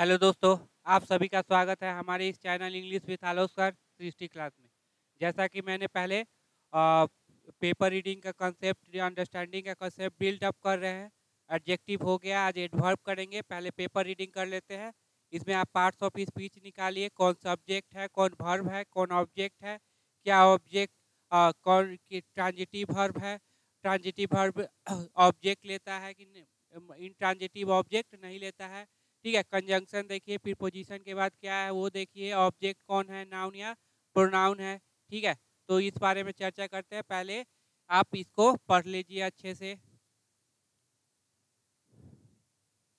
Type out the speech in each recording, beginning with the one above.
Hello दोस्तों आप सभी का स्वागत है हमारे इस channel English with आलोस्कर Srishti class में। जैसा कि मैंने पहले आ, पेपर रीडिंग का कंसेप्ट अंडरस्टैंडिंग का कंसेप्ट बिल्ड अप कर रहे हैं। एडजेक्टिव हो गया आज एडवर्ब करेंगे। पहले पेपर रीडिंग कर लेते हैं। इसमें आप पार्ट्स ऑफ़ स्पीच निकालिए। कौन सब्जेक्ट है कौन भर्व है कौन ऑब्जेक्ट है क्या ऑब्जेक्ट कौन ट्रांजिटिव भर्व है। ट्रांजिटिव भर्व ऑब्जेक्ट लेता है कि इन ट्रांजिटिव ऑब्जेक्ट नहीं लेता है। ठीक है कंजंक्शन देखिए, फिर पोजीशन के बाद क्या है, वो देखिए ऑब्जेक्ट कौन है नाउन या प्रोनाउन है, ठीक है? तो इस बारे में चर्चा करते हैं। पहले आप इसको पढ़ लीजिए अच्छे से।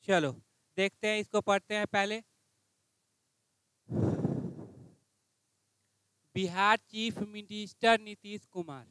चलो, देखते हैं, इसको पढ़ते हैं पहले। Bihar chief minister Nitish Kumar.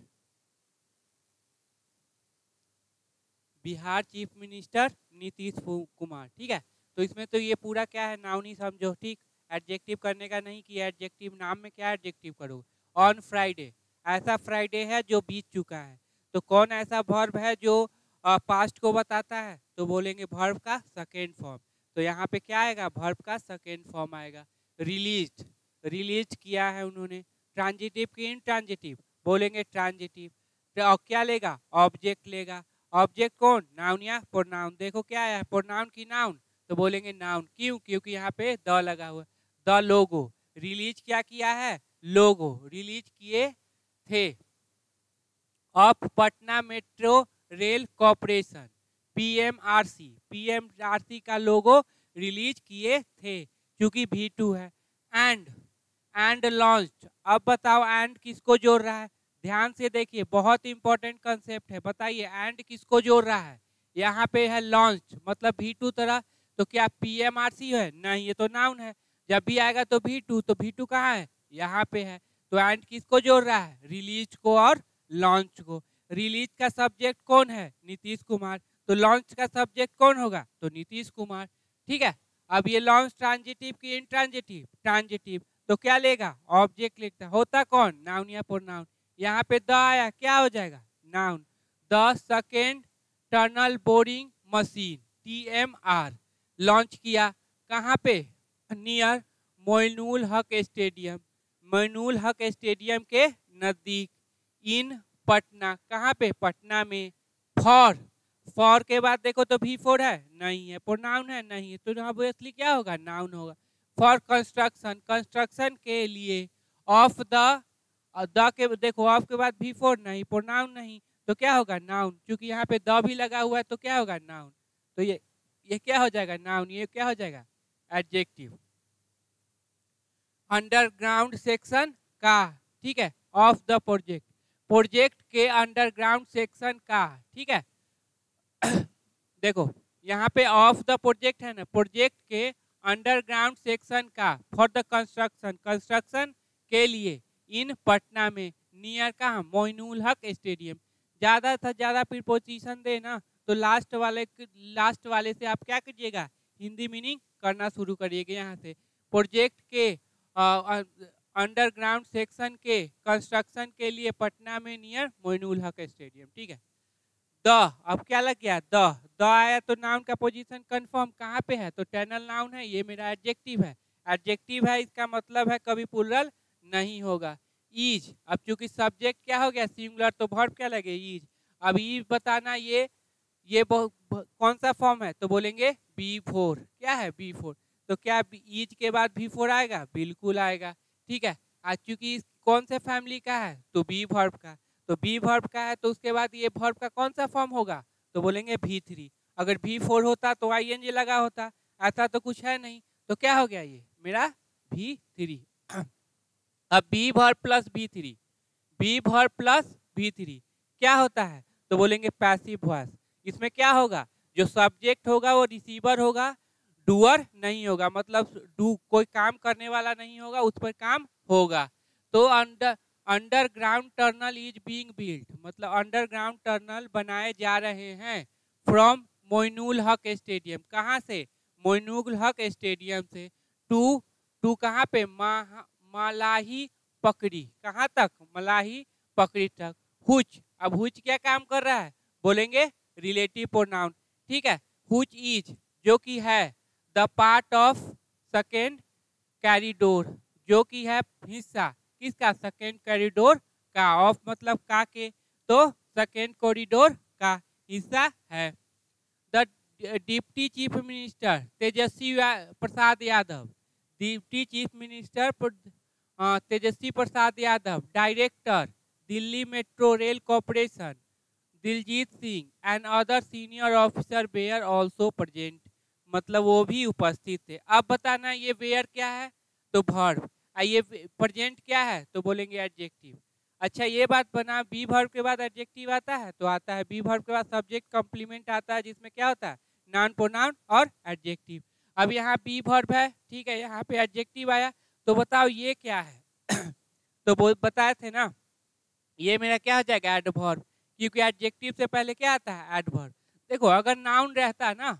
Bihar chief minister Nitish Kumar, ठीक है? तो इसमें तो ये पूरा क्या है? नाउन समझो, ठीक? एडजेक्टिव करने का नहीं कि एडजेक्टिव नाम में क्या एडजेक्टिव करो? ऑन फ्राइडे ऐसा फ्राइडे है जो बीत चुका है। तो कौन ऐसा भर्व है जो पास्ट को बताता है? तो बोलेंगे भर्व का सेकेंड फॉर्म तो यहाँ पे क्या आएगा? भर्व का सेकेंड फॉर्म आएगा। रिलीज़ रिलीज़ किया है उन्होंने। ट्रांजिटिव की ट्रांजिटिव बोलेंगे ट्रांजिटिव तो क्या लेगा? ऑब्जेक्ट लेगा। ऑब्जेक्ट कौन? नाउन या प्रोनाउन देखो क्या है? प्रोनाउन की नाउन तो बोलेंगे नाउन क्यों? क्योंकि यहाँ पे द लगा हुआ द लोगो, रिलीज़ क्या किया है? लोगो, रिलीज़ किए थे। Of Patna metro rail corporation, PMRC PMRC का लोगो रिलीज़ किए थे, क्योंकि भी टू है। एंड एंड लॉन्च अब बताओ एंड किसको जोड़ रहा है? ध्यान से देखिए, बहुत इंपॉर्टेंट कंसेप्ट है, बताइए एंड किसको जोड़ रहा है? यहाँ पे है लॉन्च मतलब भी टू तरह तो क्या पी एम आर सी है? नहीं, ये तो नाउन है। जब भी आएगा तो भी टू तो भी टू कहाँ है? यहाँ पे है। तो एंड किसको जोड़ रहा है? रिलीज़ को और लॉन्च को। रिलीज़ का सब्जेक्ट कौन है? नीतीश कुमार। तो लॉन्च का सब्जेक्ट कौन होगा? तो नीतीश कुमार। ठीक है? अब ये लॉन्च ट्रांजिटिव की इन ट्रांजिटिव तो क्या लेगा? ऑब्जेक्ट लिखता होता कौन? नाउन या पोर नाउन यहाँ पे द आया। क्या हो जाएगा? Noun the second tunnel boring machine T M R launch किया। कहाँ पे? Near Moinul Haq stadium. Moinul Haq stadium के नज़दीक, इन पटना। कहाँ पे? पटना में। फॉर। फॉर के बाद देखो तो भी फोर है। नहीं है प्रोनाउन है, नहीं है तो यहाँ ऑब्वियसली क्या होगा? नाउन होगा। फॉर कंस्ट्रक्शन कंस्ट्रक्शन के लिए ऑफ़ द द के, देखो ऑफ़ के बाद भी फोर नहीं प्रोनाउन नहीं तो क्या होगा? नाउन। क्योंकि यहाँ पे द भी लगा हुआ है तो क्या होगा? नाउन। तो ये ये क्या हो जाएगा? नाउन, ये क्या हो जाएगा? एडजेक्टिव अंडरग्राउंड सेक्शन का, ठीक है? ऑफ़ द प्रोजेक्ट प्रोजेक्ट के अंडरग्राउंड सेक्शन का, ठीक है? देखो, यहाँ पे ऑफ़ द प्रोजेक्ट है ना? प्रोजेक्ट के अंडरग्राउंड सेक्शन का फॉर द कंस्ट्रक्शन कंस्ट्रक्शन के लिए, इन पटना में नियर कहा? मोइनुल हक स्टेडियम ज़्यादा से ज़्यादा प्रिपोजिशन दे ना तो लास्ट वाले लास्ट वाले से आप क्या कीजिएगा? हिंदी मीनिंग करना शुरू करिएगा यहाँ से। प्रोजेक्ट के अंडरग्राउंड सेक्शन के कंस्ट्रक्शन के लिए पटना में नियर मोइनुल हक स्टेडियम ठीक है? द, अब क्या लग गया? द द आया तो नाउन का पोजीशन कंफर्म कहाँ पे है? तो टर्नल नाउन है, ये मेरा एडजेक्टिव है। एडजेक्टिव है, इसका मतलब है कभी पुलरल नहीं होगा। ईज अब चूँकि सब्जेक्ट क्या हो गया? सिंगुलर तो वर्ब क्या लगे? ईज अब ईज बताना ये ये कौन सा फॉर्म है? तो बोलेंगे बी फोर क्या है बी फोर तो क्या ईज के बाद बी फोर आएगा? बिल्कुल आएगा। ठीक है? आज चूँकि कौन से फैमिली का है? तो बी वर्ब का। तो बी वर्ब का है तो उसके बाद ये वर्ब का कौन सा फॉर्म होगा? तो बोलेंगे भी थ्री अगर भी फोर होता तो आई एन जी लगा होता। ऐसा तो कुछ है नहीं। तो क्या हो गया ये? मेरा भी थ्री अब be verb plus V three be verb plus V three क्या होता है? तो बोलेंगे पैसिव वॉइस इसमें क्या होगा? जो सब्जेक्ट होगा वो रिसीवर होगा डूअर नहीं होगा मतलब डू कोई काम करने वाला नहीं होगा उस पर काम होगा। तो under underground tunnel is being build मतलब अंडरग्राउंड टर्नल बनाए जा रहे हैं फ्रॉम मोइनुल हक स्टेडियम कहाँ से? मोइनुल हक स्टेडियम से। टू टू कहाँ पे? मा, मलाही पकड़ी। कहाँ तक? मलाही पकड़ी तक। हुच। अब हुच क्या काम कर रहा है? बोलेंगे रिलेटिव प्रोनाउन ठीक है? हुच इज़ जो कि है the part of second corridor जो कि है हिस्सा. किसका? सेकेंड कैरिडोर का. ऑफ़ मतलब का के. तो सेकेंड कॉरिडोर का हिस्सा है। The deputy chief minister Tejashwi Prasad Yadav. Deputy chief minister Tejashwi Prasad Yadav. Director Delhi metro rail corporation Diljit Singh and other senior officer were also present मतलब वो भी उपस्थित थे। अब बताना ये वेयर क्या है? तो भर्व ये प्रजेंट क्या है? तो बोलेंगे एडजेक्टिव अच्छा ये बात बना बी भर्व के बाद एडजेक्टिव आता है? तो आता है बी भर्व के बाद सब्जेक्ट कम्प्लीमेंट आता है, जिसमें क्या होता है? नॉन प्रोनाउन और एडजेक्टिव अब यहाँ बी भर्व है, ठीक है, यहाँ पे एडजेक्टिव आया। तो बताओ ये क्या है? तो बताए थे ना? ये मेरा क्या हो जाएगा? एडवर्ब क्योंकि एडजेक्टिव से पहले क्या आता है? एडवर्ब देखो, अगर नाउन रहता ना,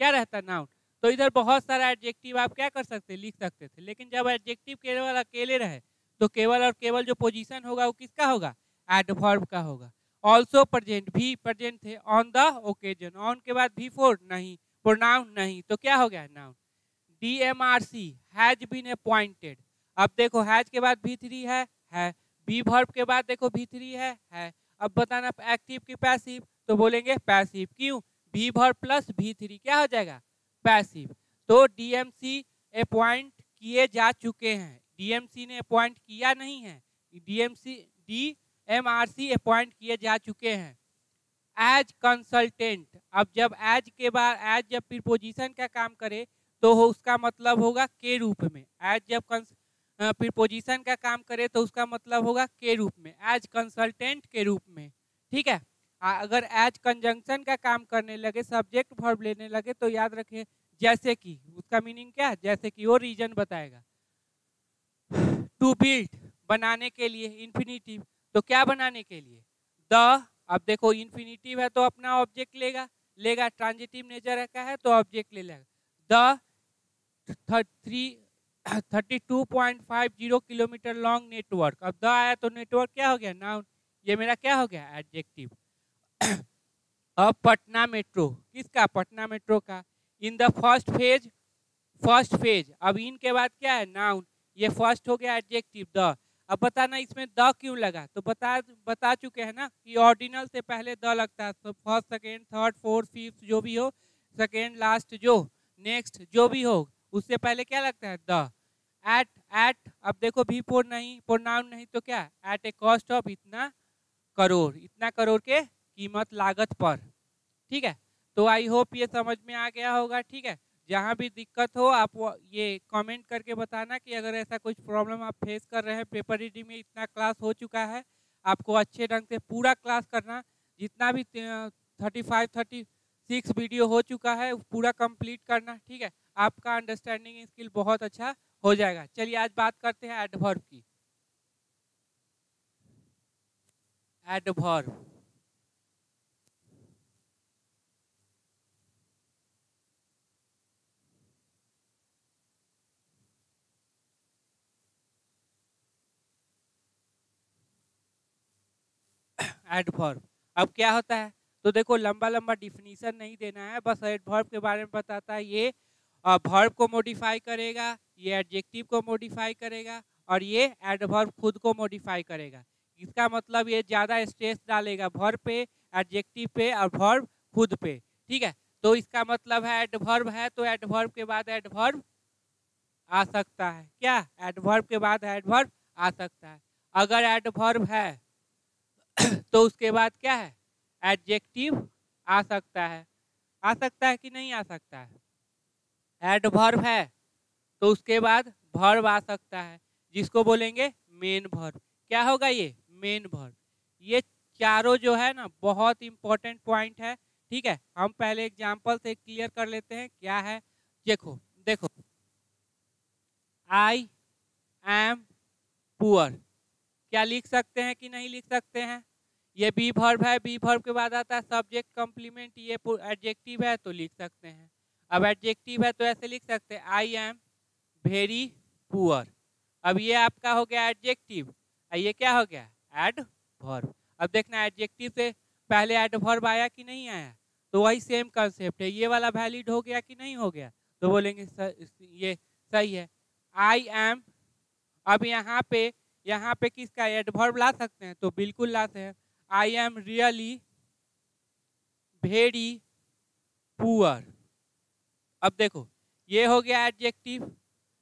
क्या रहता नाउन तो इधर बहुत सारा एडजेक्टिव आप क्या कर सकते, लिख सकते थे। लेकिन जब एडजेक्टिव केवल अकेले रहे तो केवल और केवल जो पोजीशन होगा, वो किसका होगा? एडवर्ब का होगा। ऑल्सो प्रजेंट भी प्रजेंट थे ऑन द ओकेजन ऑन के बाद भी फोर नहीं प्रोनाउन नहीं तो क्या हो गया? Noun D M R C has been appointed अब देखो हैज़ के बाद भी थ्री है है। बी वर्ब के बाद देखो, भी थ्री है है। अब बताना एक्टिव की पैसिव तो बोलेंगे पैसिव क्यों? Be verb plus V three क्या हो जाएगा? पैसिव तो डीएमसी अपॉइंट किए जा चुके हैं। डीएमसी ने अपॉइंट किया नहीं है। DMC D M R C appoint किए जा चुके हैं। एज कंसल्टेंट अब जब एज के बाद एज जब प्रिपोजिशन का काम करे तो उसका मतलब होगा के रूप में। एज जब प्रीपोजिशन का काम करे तो उसका मतलब होगा के रूप में एज कंसल्टेंट के रूप में, ठीक है? अगर एज कंजंक्शन का काम करने लगे सब्जेक्ट वर्ब लेने लगे तो याद रखें, जैसे कि, उसका मीनिंग क्या है? जैसे कि वो रीजन बताएगा। टू बिल्ड बनाने के लिए इन्फिनिटिव तो क्या बनाने के लिए? द अब देखो इन्फिनिटिव है तो अपना ऑब्जेक्ट लेगा लेगा ट्रांजिटिव नेचर का है तो ऑब्जेक्ट ले लेगा। The three thirty two point five zero kilometre long network अब द आया तो नेटवर्क क्या हो गया? नाउन ये मेरा क्या हो गया? एडजेक्टिव अब पटना मेट्रो किसका? पटना मेट्रो का। In the first phase first phase अब इन के बाद क्या है? नाउन ये फ़र्स्ट हो गया एडजेक्टिव द अब बताना इसमें द क्यों लगा? तो बता बता चुके हैं ना कि ऑर्डिनल से पहले द लगता है। तो first second third fourth fifth जो भी हो सेकेंड लास्ट जो नेक्स्ट जो भी हो उससे पहले क्या लगता है? द। एट एट अब देखो भी फोर नहीं पोर नाउन नहीं तो क्या? एट ए कॉस्ट ऑफ़ इतना करोड़ इतना करोड़ के कीमत लागत पर। ठीक है? तो आई होप ये समझ में आ गया होगा, ठीक है? जहाँ भी दिक्कत हो, आप ये कमेंट करके बताना कि अगर ऐसा कुछ प्रॉब्लम आप फेस कर रहे हैं पेपर रीडिंग में इतना क्लास हो चुका है, आपको अच्छे ढंग से पूरा क्लास करना, जितना भी thirty five thirty six video हो चुका है, पूरा कंप्लीट करना, ठीक है? आपका अंडरस्टैंडिंग स्किल बहुत अच्छा हो जाएगा। चलिए आज बात करते हैं एडवर्ब की। एडवर्ब एडवर्ब अब क्या होता है? तो देखो लंबा लंबा डिफिनीशन नहीं देना है, बस एडवर्ब के बारे में बताता है ये। वर्ब को मॉडिफाई करेगा, ये एडजेक्टिव को मॉडिफाई करेगा और ये एडवर्ब खुद को मॉडिफाई करेगा। इसका मतलब ये ज़्यादा स्ट्रेस डालेगा वर्ब पे एडजेक्टिव पे और वर्ब खुद पे, ठीक है? तो इसका मतलब है एडवर्ब है तो एडवर्ब के बाद एडवर्ब आ सकता है। क्या? एडवर्ब के बाद एडवर्ब आ सकता है। अगर एडवर्ब है तो उसके बाद क्या है? एडजेक्टिव आ सकता है। आ सकता है कि नहीं आ सकता है? एडवर्ब है तो उसके बाद भर्व आ सकता है। जिसको बोलेंगे मेन भर्व क्या होगा ये? मेन भर्व ये चारों जो है ना, बहुत इंपॉर्टेंट पॉइंट है, ठीक है? हम पहले एग्ज़ाम्पल से क्लियर कर लेते हैं, क्या है? देखो देखो। आई एम पुअर क्या लिख सकते हैं कि नहीं लिख सकते हैं? ये बी भर्व है बी भर्व के बाद आता है सब्जेक्ट कम्प्लीमेंट ये एडजेक्टिव है तो लिख सकते हैं। अब एडजेक्टिव है तो ऐसे लिख सकते हैं आई एम वेरी पुअर अब ये आपका हो गया एडजेक्टिव ये क्या हो गया? एड भर्व अब देखना एडजेक्टिव से पहले एड भर्व आया कि नहीं आया? तो वही सेम कंसेप्ट है। ये वाला वैलिड हो गया कि नहीं हो गया? तो बोलेंगे ये सही है। आई एम अब यहाँ पे यहाँ पे किसका एडवर्ब ला सकते हैं? तो बिल्कुल लाते हैं। I am really very poor अब देखो, ये हो गया एडजेक्टिव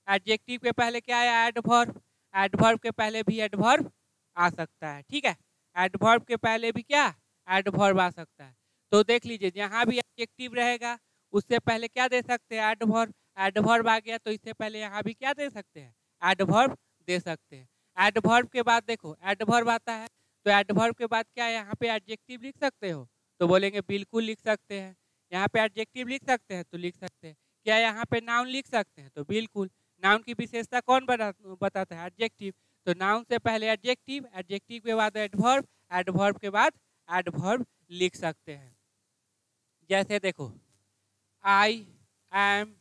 एडजेक्टिव के पहले क्या है एडवर्ब एडवर्ब के पहले भी एडवर्ब आ सकता है, ठीक है? एडवर्ब के पहले भी क्या? एडवर्ब आ सकता है। तो देख लीजिए, जहाँ भी एडजेक्टिव रहेगा, उससे पहले क्या दे सकते हैं? एडवर्ब एडवर्ब आ गया तो इससे पहले यहाँ भी क्या दे सकते हैं? एडवर्ब दे सकते हैं। एडवर्ब के बाद देखो एडवर्ब आता है तो एडवर्ब के बाद क्या यहाँ पे एडजेक्टिव लिख सकते हो? तो बोलेंगे बिल्कुल लिख सकते हैं। यहाँ पे एडजेक्टिव लिख सकते हैं तो लिख सकते हैं। क्या यहाँ पे नाउन लिख सकते हैं? तो बिल्कुल नाउन की विशेषता कौन बता बताता है? एडजेक्टिव तो नाउन से पहले एडजेक्टिव एडजेक्टिव के बाद एडवर्ब एडवर्ब के बाद एडवर्ब लिख सकते हैं। जैसे देखो I am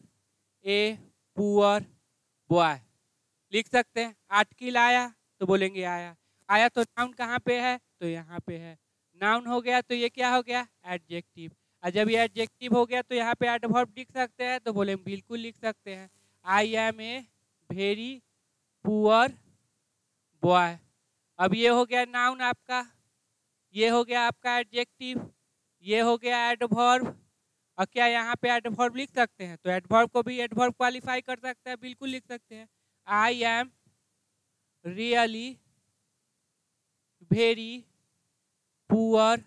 a poor boy लिख सकते हैं आर्टिकल आया तो बोलेंगे आया। आया तो नाउन कहाँ पे है? तो यहाँ पे है। नाउन हो गया तो ये क्या हो गया? एडजेक्टिव और जब ये एडजेक्टिव हो गया तो यहाँ पे एडवर्ब लिख सकते हैं तो बोले बिल्कुल लिख सकते हैं। I am a very poor boy अब ये हो गया नाउन आपका, ये हो गया आपका एडजेक्टिव ये हो गया एडवर्ब और क्या यहाँ पे एडवर्ब लिख सकते हैं? तो एडवर्ब को भी एडवर्ब क्वालिफाई कर सकते हैं, बिल्कुल लिख सकते हैं। I am really very poor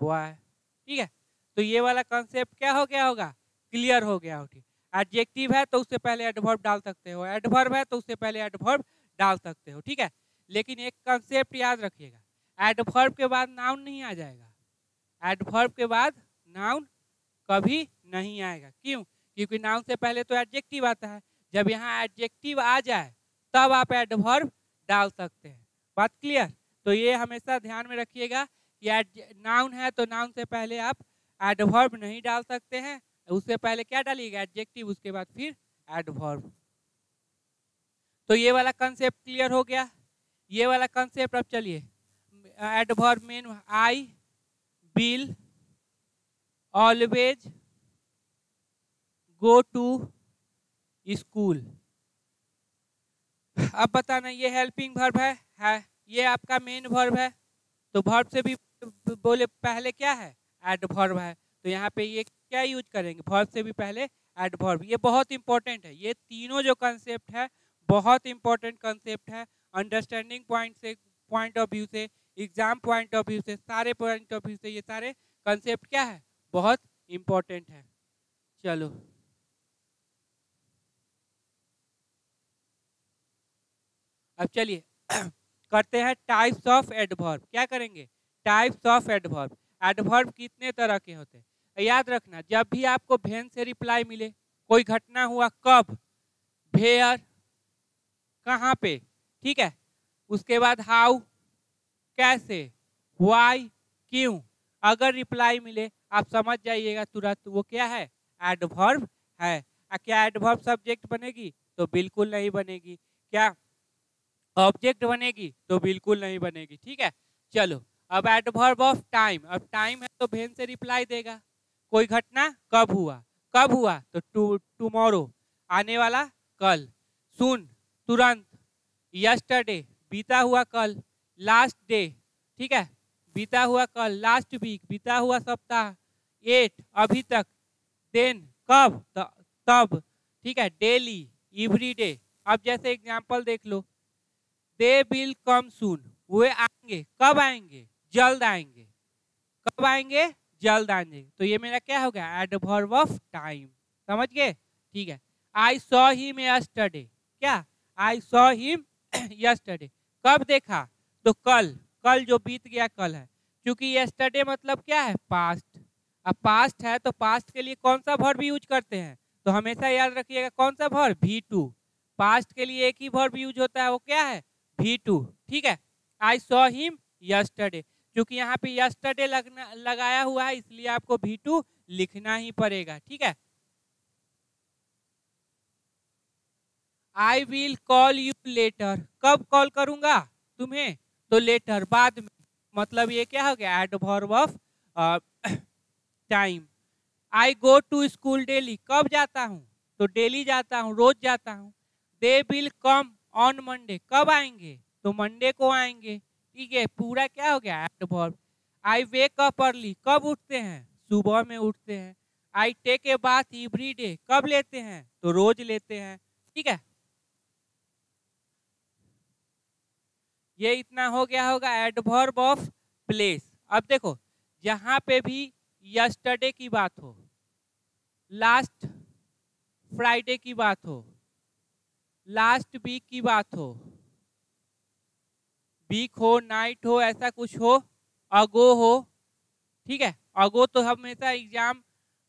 boy ठीक है? तो ये वाला कॉन्सेप्ट क्या हो गया होगा? क्लियर हो गया हो ठीक एडजेक्टिव है तो उससे पहले एडवर्ब डाल सकते हो। एडवर्ब है तो उससे पहले एडवर्ब डाल सकते हो, ठीक है? लेकिन एक कॉन्सेप्ट याद रखिएगा। एडवर्ब के बाद नाउन नहीं आ जाएगा। एडवर्ब के बाद नाउन कभी नहीं आएगा। क्यों? क्योंकि नाउन से पहले तो एडजेक्टिव आता है। जब यहाँ एडजेक्टिव आ जाए, तब आप एडवर्ब डाल सकते हैं। बात क्लियर तो ये हमेशा ध्यान में रखिएगा कि नाउन है तो नाउन से पहले आप एडवर्ब नहीं डाल सकते हैं। उससे पहले क्या डालिएगा? एडजेक्टिव उसके बाद फिर एडवर्ब तो ये वाला कंसेप्ट क्लियर हो गया। ये वाला कंसेप्ट अब चलिए। Adverb main I will always go to school अब बताना, ये हेल्पिंग वर्ब है? है। ये आपका मेन वर्ब है। तो वर्ब से भी बोले, पहले क्या है? एडवर्ब है। तो यहाँ पे ये क्या यूज़ करेंगे? वर्ब से भी पहले एडवर्ब ये बहुत इंपॉर्टेंट है। ये तीनों जो कंसेप्ट है, बहुत इंपॉर्टेंट कंसेप्ट है। अंडरस्टैंडिंग पॉइंट से पॉइंट ऑफ़ व्यू से एग्ज़ाम पॉइंट ऑफ़ व्यू से, सारे पॉइंट ऑफ़ व्यू से ये सारे कंसेप्ट क्या है? बहुत इंपॉर्टेंट है। चलो। अब चलिए। करते हैं टाइप्स ऑफ़ एडवर्ब क्या करेंगे? टाइप्स ऑफ़ एडवर्ब एडवर्ब कितने तरह के होते हैं। याद रखना, जब भी आपको भेन से रिप्लाई मिले, कोई घटना हुआ कब भेयर कहाँ पे, ठीक है? उसके बाद हाउ कैसे वाई क्यों, अगर रिप्लाई मिले, आप समझ जाइएगा तुरंत वो क्या है? एडवर्ब है। क्या एडवर्ब सब्जेक्ट बनेगी? तो बिल्कुल नहीं बनेगी। क्या ऑब्जेक्ट बनेगी? तो बिल्कुल नहीं बनेगी, ठीक है? चलो अब एडवर्ब ऑफ़ टाइम अब टाइम है तो भेन से रिप्लाई देगा। कोई घटना कब हुआ? कब हुआ? तो टू टुमारो आने वाला कल। सुन, तुरंत। यस्टरडे बीता हुआ कल। लास्ट डे ठीक है? बीता हुआ कल। लास्ट वीक बीता हुआ सप्ताह। एट अभी तक। देन कब? तब। ठीक है? डेली एवरी डे अब जैसे एग्जांपल देख लो। दे विल कम सून वे आएँगे। कब आएँगे? जल्द आएँगे। कब आएँगे? जल्द आएँगे। तो ये मेरा क्या हो गया? एडवर्ब ऑफ़ टाइम समझ गए? ठीक है। आई सॉ हिम यस्टरडे क्या? आई सॉ हिम यस्टरडे कब देखा? तो कल। कल जो बीत गया, कल है। क्योंकि यस्टरडे मतलब क्या है? पास्ट अब पास्ट है तो पास्ट के लिए कौन सा भर भी यूज़ करते हैं? तो हमेशा याद रखिएगा कौन सा भर भी टू पास्ट के लिए एक ही भी यूज़ होता है, वो क्या है? भी टू ठीक है। आई सॉ हिम यस्टरडे क्योंकि यहाँ पे यस्टरडे लगना, लगाया हुआ है, इसलिए आपको भी टू लिखना ही पड़ेगा, ठीक है? I will call you later कब कॉल करूँगा? तुम्हें? तो लेटर बाद में। मतलब ये क्या हो गया? Adverb of time I go to school daily कब जाता हूँ? तो डेली जाता हूँ, रोज जाता हूँ। They will come on Monday कब आएँगे? तो मंडे को आएँगे। ठीक है, पूरा क्या हो गया? Adverb I wake up early कब उठते हैं? सुबह में उठते हैं। I take a bath every day कब लेते हैं? तो रोज लेते हैं। ठीक है? ये इतना हो गया होगा एडवर्ब ऑफ़ प्लेस अब देखो जहाँ पे भी यस्टरडे की बात हो लास्ट फ्राइडे की बात हो लास्ट वीक की बात हो वीक हो, नाइट हो, ऐसा कुछ हो, अगो हो, ठीक है? अगो तो हमेशा एग्ज़ाम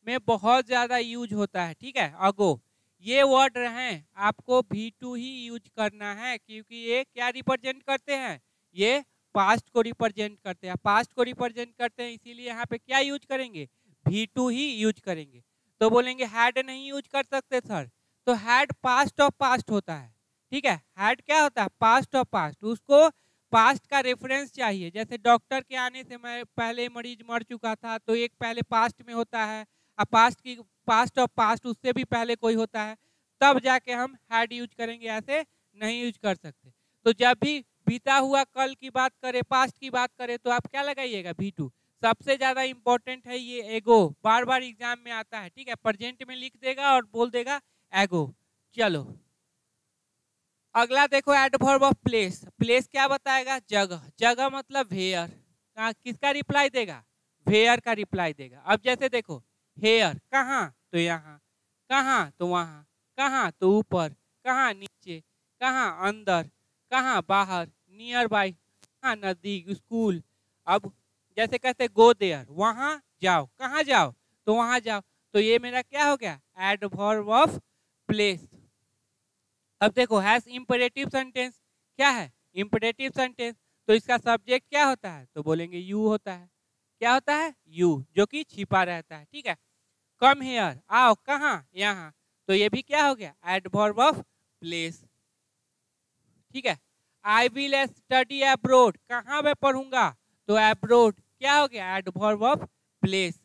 में बहुत ज़्यादा यूज़ होता है, ठीक है? अगो, ये वर्ड रहे, आपको भी टू ही यूज़ करना है, क्योंकि ये क्या रिप्रेजेंट करते हैं? ये पास्ट को रिप्रेजेंट करते हैं। पास्ट को रिप्रेजेंट करते हैं, इसीलिए यहाँ पे क्या यूज़ करेंगे? भी टू ही यूज़ करेंगे। तो बोलेंगे हैड नहीं यूज़ कर सकते, सर। तो हैड पास्ट ऑफ़ पास्ट होता है, ठीक है? हैड क्या होता है? पास्ट ऑफ़ पास्ट उसको पास्ट का रेफरेंस चाहिए। जैसे डॉक्टर के आने से मैं पहले मरीज़ मर चुका था तो एक पहले पास्ट में होता है और पास्ट की, पास्ट ऑफ़ पास्ट उससे भी पहले कोई होता है, तब जाके हम हैड यूज़ करेंगे ऐसे नहीं यूज़ कर सकते। तो जब भी बीता हुआ कल की बात करें, पास्ट की बात करें तो आप क्या लगाइएगा भी टू सबसे ज़्यादा इम्पोर्टेंट है ये एगो बार बार एग्ज़ाम में आता है, ठीक है? प्रजेंट में लिख देगा और बोल देगा एगो चलो। अगला देखो एडवर्ब ऑफ़ प्लेस प्लेस क्या बताएगा? जगह. जगह मतलब हेयर वेयर किसका रिप्लाई देगा? वेयर का रिप्लाई देगा. अब जैसे देखो हेयर कहाँ? तो यहाँ. कहाँ? तो वहाँ. कहाँ? तो ऊपर. कहाँ? नीचे. कहाँ? अंदर. कहाँ? बाहर. नियर बाई कहाँ? नज़दीक. स्कूल अब जैसे कहते गो देयर वहाँ जाओ. कहाँ जाओ? तो वहाँ जाओ. तो ये मेरा क्या हो गया? एडवर्ब ऑफ़ प्लेस अब देखो हैज़ इम्परेटिव सेंटेंस क्या है? इम्परेटिव सेंटेंस तो इसका सब्जेक्ट क्या होता है? तो बोलेंगे यू होता है। क्या होता है? यू जो कि छिपा रहता है, ठीक है? कम हेयर आओ, कहाँ? यहाँ। तो ये भी क्या हो गया? एडवर्ब ऑफ़ प्लेस ठीक है? आई विल स्टडी एब्रोड कहाँ मैं पढ़ूँगा? तो एब्रोड क्या हो गया? Adverb of place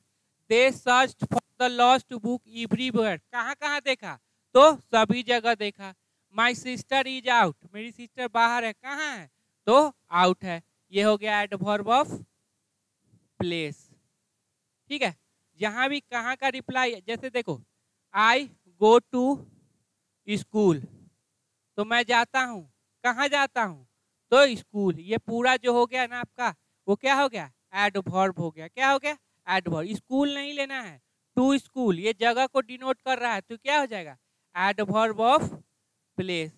they search for the lost book everywhere कहाँ कहाँ देखा? तो सभी जगह देखा। माई सिस्टर इज़ आउट मेरी सिस्टर बाहर है। कहाँ है? तो आउट है। ये हो गया एडवर्ब ऑफ़ प्लेस ठीक है? जहाँ भी कहाँ का रिप्लाई है? जैसे देखो आई गो टू स्कूल तो मैं जाता हूँ। कहाँ जाता हूँ? तो स्कूल ये पूरा जो हो गया ना आपका, वो क्या हो गया? एडवर्ब हो गया। क्या हो गया? एडवर्ब स्कूल नहीं लेना है। टू स्कूल ये जगह को डिनोट कर रहा है। तो क्या हो जाएगा? एडवर्ब ऑफ़ प्लेस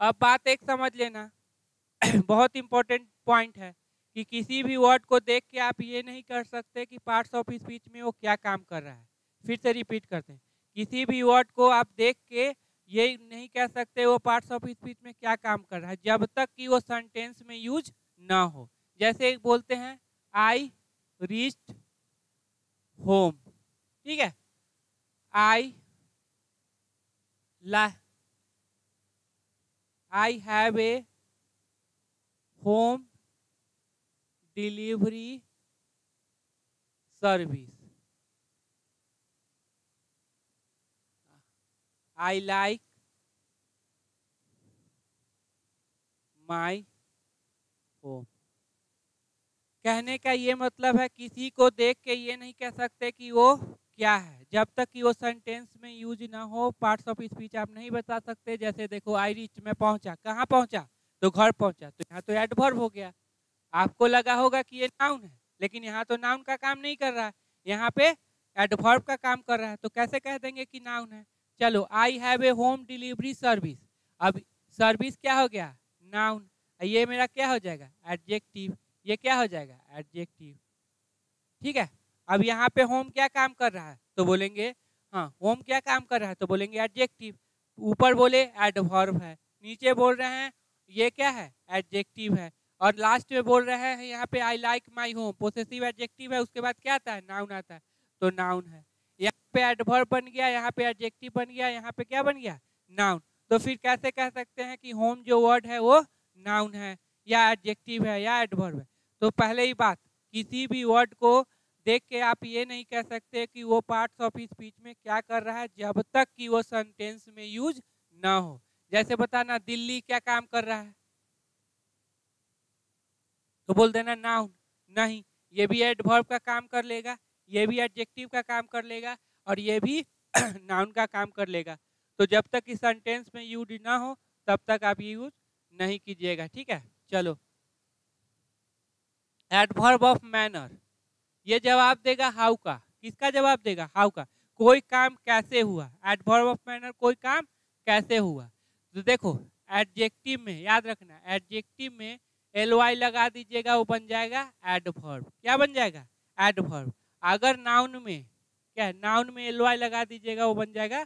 अब बात एक समझ लेना। बहुत इंपॉर्टेंट पॉइंट है कि किसी भी वर्ड को देख के आप ये नहीं कर सकते कि पार्ट्स ऑफ़ स्पीच में वो क्या काम कर रहा है। फिर से रिपीट करते हैं। किसी भी वर्ड को आप देख के ये नहीं कह सकते वो पार्ट्स ऑफ़ स्पीच में क्या काम कर रहा है, जब तक कि वो सेंटेंस में यूज़ ना हो। जैसे एक बोलते हैं आई रीच्ड होम ठीक है? I La I have a home delivery service I like my home कहने का ये मतलब है, किसी को देख के ये नहीं कह सकते कि वो क्या है? जब तक कि वो सेंटेंस में यूज़ ना हो पार्ट्स ऑफ़ स्पीच आप नहीं बता सकते, जैसे देखो आई रिच में पहुँचा। कहाँ पहुँचा? तो घर पहुँचा। तो यहाँ तो एडवर्ब हो गया। आपको लगा होगा कि ये नाउन है, लेकिन यहाँ तो नाउन का काम नहीं कर रहा है। यहाँ पे एडवर्ब का काम कर रहा है। तो कैसे कह देंगे कि नाउन है? चलो I have a home delivery service अब सर्विस क्या हो गया? नाउन ये मेरा क्या हो जाएगा? एडजेक्टिव ये क्या हो जाएगा? एडजेक्टिव ठीक है? अब यहाँ पे होम क्या काम कर रहा है? तो बोलेंगे हाँ होम क्या काम कर रहा है? तो बोलेंगे एडजेक्टिव ऊपर बोले एडवर्ब है, नीचे बोल रहे हैं, ये क्या है? एडजेक्टिव है. और लास्ट में बोल रहे हैं यहाँ पे I like my home possessive adjective है, उसके बाद क्या आता है? नाउन आता है. तो नाउन है. यहाँ पे एडवर्ब बन गया, यहाँ पे एडजेक्टिव बन गया, यहाँ पे क्या बन गया? नाउन तो फिर कैसे कह सकते हैं कि होम जो वर्ड है वो नाउन है या एडजेक्टिव है या एडवर्ब है? तो पहले ही बात, किसी भी वर्ड को देख के आप ये नहीं कह सकते कि वो पार्ट्स ऑफ़ स्पीच में क्या कर रहा है, जब तक कि वो सेंटेंस में यूज़ ना हो। जैसे बताना, दिल्ली क्या काम कर रहा है? तो बोल देना, नाउन, नहीं, ये भी एडवर्ब का काम कर लेगा, ये भी एडजेक्टिव का काम कर लेगा, और ये भी नाउन का काम कर लेगा। तो जब तक इस सेंटेंस में यूज़ ना हो, तब तक आप यूज़ नहीं कीजिएगा, ठीक है? चलो। Adverb of manner. ये जवाब देगा हाउ का। किसका जवाब देगा? हाउ का। कोई काम कैसे हुआ? एडवर्ब ऑफ़ मैनर कोई काम कैसे हुआ? तो देखो एडजेक्टिव में, याद रखना एडजेक्टिव में एल वाई लगा दीजिएगा, वो बन जाएगा एडवर्ब क्या बन जाएगा? एडवर्ब अगर नाउन में, क्या है? नाउन में एल वाई लगा दीजिएगा, वो बन जाएगा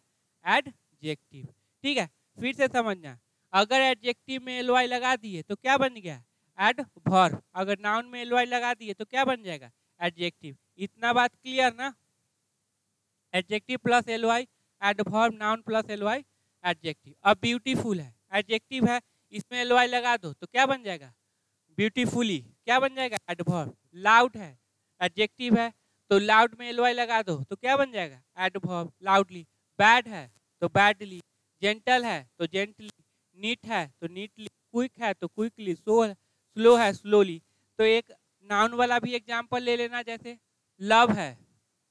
एडजेक्टिव ठीक है? फिर से समझना। अगर एडजेक्टिव में एल वाई लगा दिए तो क्या बन गया? एड भर अगर नाउन में एल वाई लगा दिए तो क्या बन जाएगा? एडजेक्टिव इतना बात क्लियर ना? Adjective plus L Y adverb noun plus L Y adjective अब ब्यूटीफुल है. एडजेक्टिव है, इसमें एल वाई लगा दो तो क्या बन जाएगा? ब्यूटीफुली क्या बन जाएगा? एडवर्ब लाउड है. एडजेक्टिव है तो लाउड में एल वाई लगा दो तो क्या बन जाएगा? एडवर्ब लाउडली बैड है तो बैडली जेंटल है तो जेंटली नीट है तो नीटली क्विक है तो क्विकली स्लो स्लो है स्लोली तो एक नाउन वाला भी एग्ज़ाम्पल ले लेना जैसे लव है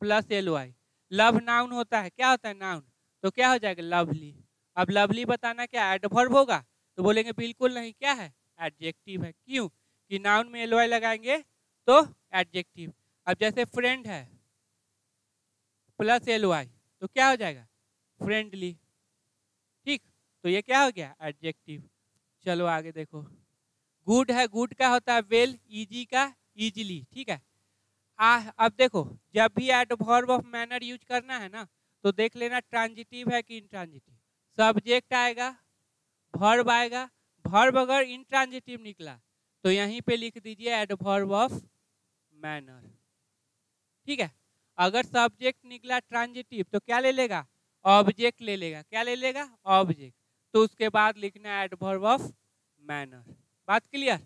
plus L Y love noun होता है, क्या होता है नाउन? तो क्या हो जाएगा? लवली अब लवली बताना क्या एडवर्ब होगा? तो बोलेंगे, बिल्कुल नहीं, क्या है? एडजेक्टिव है। क्यों? कि नाउन में एल वाई लगाएँगे तो एडजेक्टिव अब जैसे फ्रेंड है प्लस एल वाई तो क्या हो जाएगा? फ्रेंडली ठीक? तो ये क्या हो गया? एडजेक्टिव चलो आगे देखो। गुड है गुड का होता है वेल इजी का इजीली ठीक है? आ, अब देखो, जब भी एडवर्ब ऑफ़ मैनर यूज़ करना है ना तो देख लेना ट्रांजिटिव है कि इंट्रांजिटिव सब्जेक्ट आएगा भर्ब आएगा भर्ब अगर इंट्रांजिटिव निकला तो यहीं पे लिख दीजिए एडवर्ब ऑफ़ मैनर ठीक है? अगर सब्जेक्ट निकला ट्रांजिटिव तो क्या ले लेगा? ऑब्जेक्ट ले लेगा। क्या ले लेगा? ऑब्जेक्ट तो उसके बाद लिखना एडवर्ब ऑफ़ मैनर बात क्लियर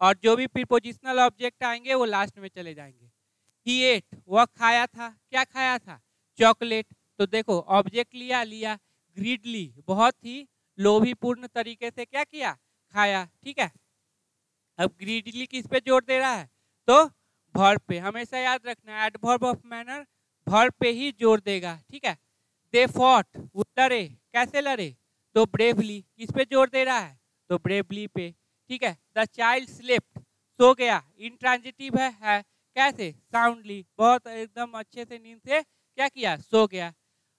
और जो भी प्रीपोजिशनल ऑब्जेक्ट आएँगे, वो लास्ट में चले जाएँगे। ही एट वह खाया था। क्या खाया था? चॉकलेट तो देखो ऑब्जेक्ट लिया लिया। ग्रीडली बहुत ही लोभीपूर्ण तरीके से क्या किया? खाया, ठीक है? अब ग्रीडली किस पे ज़ोर दे रहा है? तो भर पे। हमेशा याद रखना एडवर्ब ऑफ़ मैनर भर पे ही ज़ोर देगा, ठीक है? दे फॉट वो लड़े। कैसे लड़े? तो ब्रेवली किस पे ज़ोर दे रहा है? तो ब्रेवली पे। ठीक है? द चाइल्ड स्लिप्ट सो गया। इंट्रांजिटिव है, है। कैसे? साउंडली बहुत एकदम अच्छे से नींद से क्या किया? सो गया।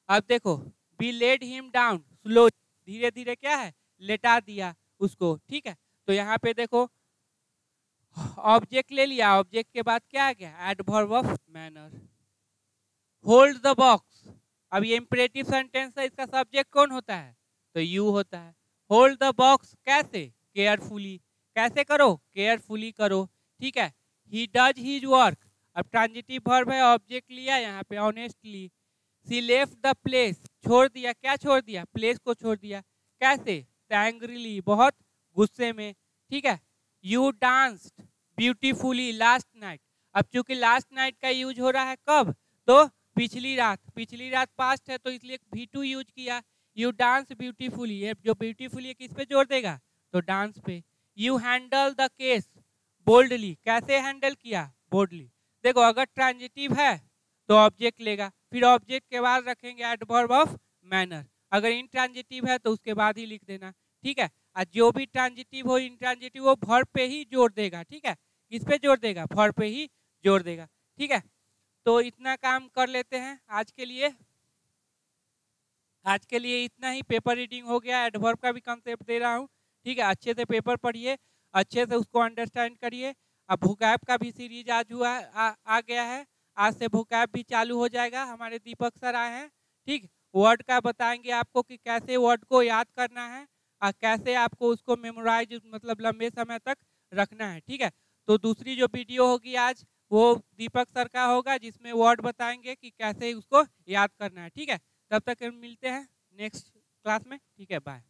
अब देखो be laid him down slow धीरे धीरे क्या है? लेटा दिया उसको। ठीक है? तो यहाँ पे देखो ऑब्जेक्ट ले लिया। ऑब्जेक्ट के बाद क्या आ गया? Adverb of manner hold the box अब ये इंपरेटिव सेंटेंस है इसका सब्जेक्ट कौन होता है? तो यू होता है। होल्ड द बॉक्स कैसे? केयरफुली। कैसे करो? केयरफुली करो। ठीक है? ही डज हीज वर्क अब ट्रांजिटिव वर्ब है ऑब्जेक्ट लिया, यहाँ पे honestly she left the place छोड़ दिया। क्या छोड़ दिया? प्लेस को छोड़ दिया। कैसे? एंग्रीली बहुत गुस्से में। ठीक है? You danced beautifully last night अब चूँकि लास्ट नाइट का यूज़ हो रहा है, कब? तो पिछली रात। पिछली रात पास्ट है तो इसलिए भी टू यूज़ किया। यू डांस ब्यूटीफुली जो ब्यूटीफुली किस पे जोड़ देगा? तो डांस पे। You handle the case boldly कैसे हैंडल किया? बोल्डली देखो, अगर ट्रांजिटिव है तो ऑब्जेक्ट लेगा। फिर ऑब्जेक्ट के बाद रखेंगे एडवर्ब ऑफ़ मैनर अगर इंट्रांजिटिव है तो उसके बाद ही लिख देना। ठीक है? और जो भी ट्रांजिटिव हो इंट्रांजिटिव वो भर पे ही जोड़ देगा। ठीक है? किस पे जोड़ देगा? भर पे ही जोड़ देगा। ठीक है? तो इतना काम कर लेते हैं आज के लिए। आज के लिए इतना ही। पेपर रीडिंग हो गया। एडवर्ब का भी कंसेप्ट दे रहा हूँ। ठीक है अच्छे से पेपर पढ़िए अच्छे से उसको अंडरस्टैंड करिए। अब भूकैप का भी सीरीज़ आज हुआ आ, आ गया है। आज से भूकैप भी चालू हो जाएगा। हमारे दीपक सर आए हैं ठीक? वर्ड का बताएँगे आपको कि कैसे वर्ड को याद करना है और कैसे आपको उसको मेमोराइज मतलब लंबे समय तक रखना है ठीक है? तो दूसरी जो वीडियो होगी आज वो दीपक सर का होगा जिसमें वर्ड बताएँगे कि कैसे उसको याद करना है ठीक है? तब तक मिलते हैं नेक्स्ट क्लास में ठीक है बाय